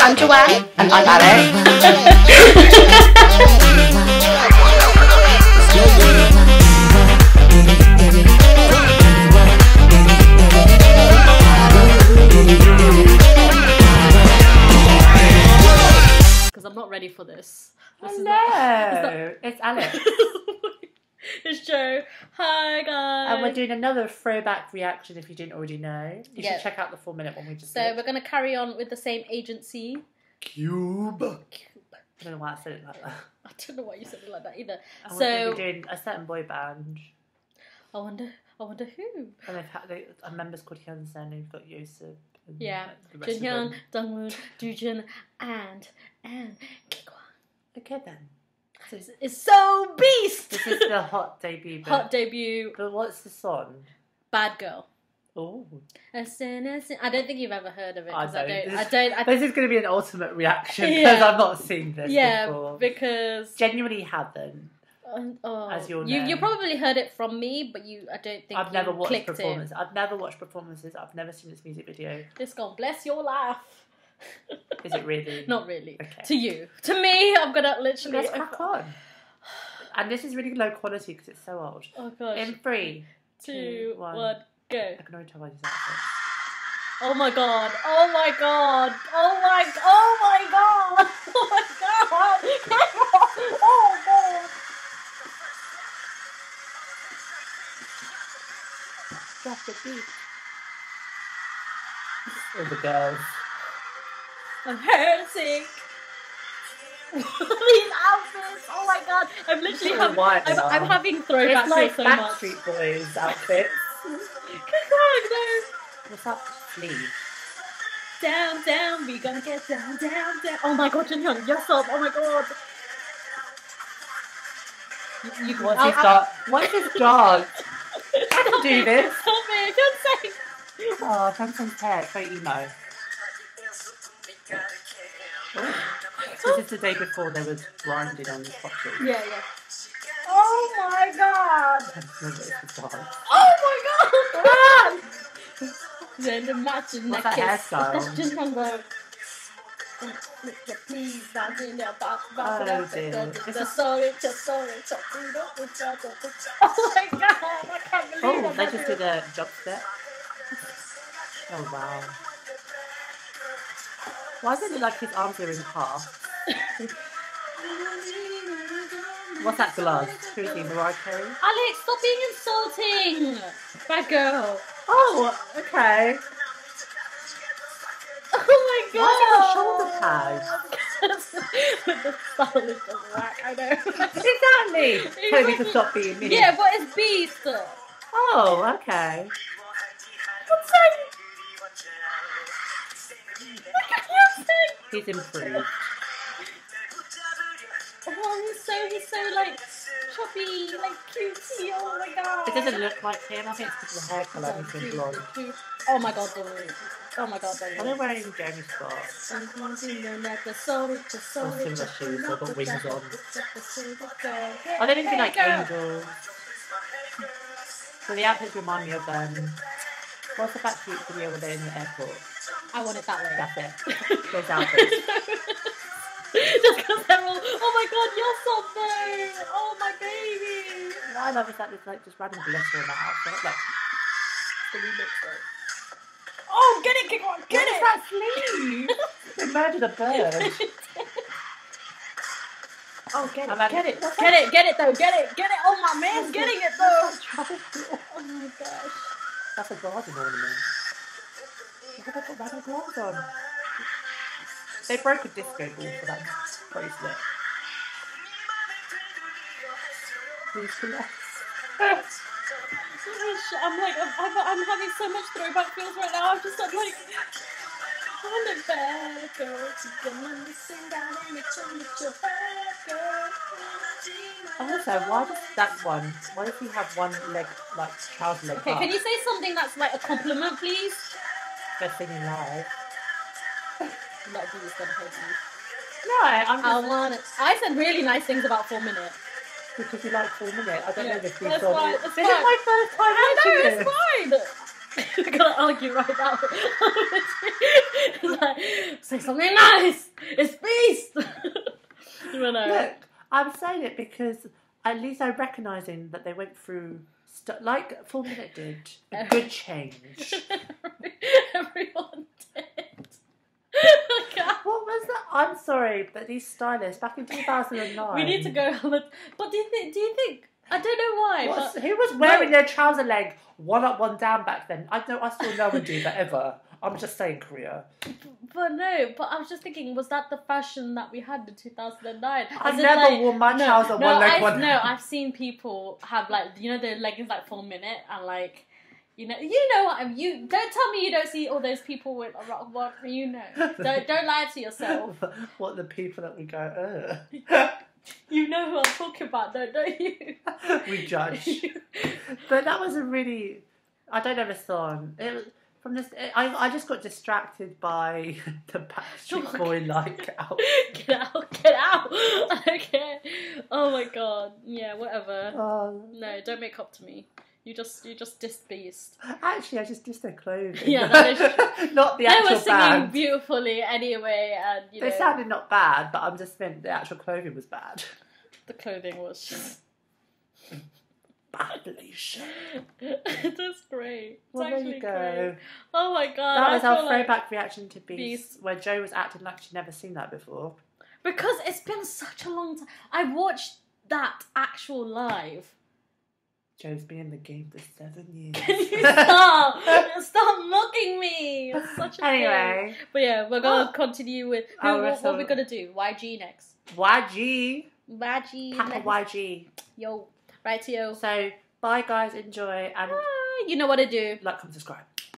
I'm Joanne. And I'm Alex. Because I'm not ready for this. This is not- Hello, it's Alex. it's Joe. Hi guys. and we're doing another throwback reaction if you didn't already know. You Yeah. should check out the four minute one we just so did. we're gonna carry on with the same agency. Cube. Cube. I don't know why I said it like that. I don't know why you said it like that either. And we're So going to be doing a certain boy band. I wonder. I wonder who. And they've had they, a member's called Hyunseung and you've got Yoseob. Yeah, the rest of Junhyung, them. Dongwoon, Doojoon, and and Kikwa. Okay then. It's so beast. this is the hot debut. But, Hot debut, but what's the song? bad girl. Oh, I don't think you've ever heard of it I because I don't. don't. I don't. I, this is going to be an ultimate reaction because Yeah. I've not seen this yeah, before. because Genuinely haven't. um, oh, As you'll you know. you probably heard it from me, but you I don't think I've never watched performances. I've never watched performances. I've never seen this music video. It's gonna bless your life. Is it really? Not really. Okay. To you. To me, I'm gonna literally. Let's crack on. And this is really low quality because it's so old. Oh gosh. In three, Two, one. one, go. I can already tell by this outfit. Oh my god. Oh my god. Oh my. Oh my god. Oh my god. Oh god. Drop the beat. All the girls. I'm hurting. These outfits. Oh my god. I'm literally So having. white I'm, now. I'm having throwback It's like so much. Backstreet Boys outfits. Come on, no. What's that sleeve? Down, down, we gonna get down, down, down. Oh my god, Junhyung, yes up. Oh my god. You, you What's his dog? What's his dog? I can do this. Stop it, don't say. Oh, Samsung's hair. Very emo. This is the day before they was grinding on the pottery. Yeah, yeah. Oh my god. I don't know what it's. Oh my god. then the matching What's neck that kiss. hairstyle? That's Junhyung though. Please, not in there, but Oh, dear. just sorry, just sorry, just Oh my god, I can't believe Oh, I'm they not just doing- did a job step. Oh wow. Why does it look like his arms are in half? What's that glove? Who is he, Mariah Carey? Alex, stop being insulting! Bad girl. Oh, okay. Oh my Why god! is it a shoulder pad? the style is just whack, I know. Exactly. Me to stop being me. yeah, what is beast? Oh, okay. What's that? He's improved. Oh, he's so, he's so like chubby, like cutesy, oh my god. It doesn't look like him. I think it's because of the hair colour. He's been blonde. Oh my god, the Oh my god, Are they wearing Jeremy Scott? Or similar shoes, they've got wings on. Are they looking like angels? So the outfits remind me of um. What's the Backstreet video where they're in the airport? I want it that way. That's it. Those outfits. Just because they're all, oh my god, you're so there. Oh my baby. What I love is that there's like just random glitter in that outfit. Like, The remix. Oh, get it, kick on, get what is it. that sleeve? they murdered a bird. Oh, get it, I'm get it, get it, get it though, get it, get it. Oh my man's getting it though. Oh my gosh. That's a garden ornament. Look at that random gloves on. They broke a disco ball for that bracelet. Who's left? I'm like, I'm, I'm, I'm having so much throwback feels right now. I'm just, I'm like, I look bad, girl. You can understand with your bad girl. Also, why does that one? Why does he have one leg, like trouser leg Okay, up? can you say something that's like a compliment, please? They're singing live. Not do this gonna hurt you. No, I'm I just want it. I said really nice things about Four Minute. because you like four minute. I don't Yeah, know if that's saw fine, it. This is my first time I know, it's this. fine. We're gonna argue right now. Say something nice. It's beast. you know. Look, I'm saying it because at least I'm recognising that they went through, st- like Four Minute did, a uh-huh. good change. Everyone did. What was that? I'm sorry, but these stylists back in 2009. we need to go. on a- But do you think? Do you think? I don't know why. What's- But who was wearing their trouser leg one up, one down back then? I know I saw no one do that ever. I'm just saying, Korea. But no, but I was just thinking, was that the fashion that we had in 2009? I As in, never like- wore my no, trouser no, one leg, I've, one No. I've seen people have like, you know, their leggings like full minute and like, you know, you know what? I'm- You don't tell me you don't see all those people with a rock. what you know. Don't don't lie to yourself. what the people that we go, Ugh. You know who I'm talking about, though, don't you? we judge. But that was a really, I don't know the song. It was from this. I I just got distracted by the Backstreet Boy like out. get out, get out. okay. Oh my god. Yeah, whatever. Oh, No, don't make up to me. You just you just dissed Beast. actually, I just dissed their clothing. Yeah, that is not the They actual They were singing band. beautifully anyway, and you They know sounded not bad, but I'm just meant the actual clothing was bad. the clothing was just Bad, Alicia. That's great. It's Well, there you go. great. Oh my god. That I was our feel like- throwback reaction to Beast, Beast. where Joe was acting like she'd never seen that before. Because it's been such a long time. I watched that actual live. Joe's been in the game for seven years. Can you stop? stop mocking me. You're such a thing. anyway, But yeah, we're gonna Oh. continue with who, Oh, what, what are we gonna do? YG next. YG, YG Papa next. YG. Yo, right yo. So, bye guys, enjoy, and Ah, you know what to do. like, comment, subscribe.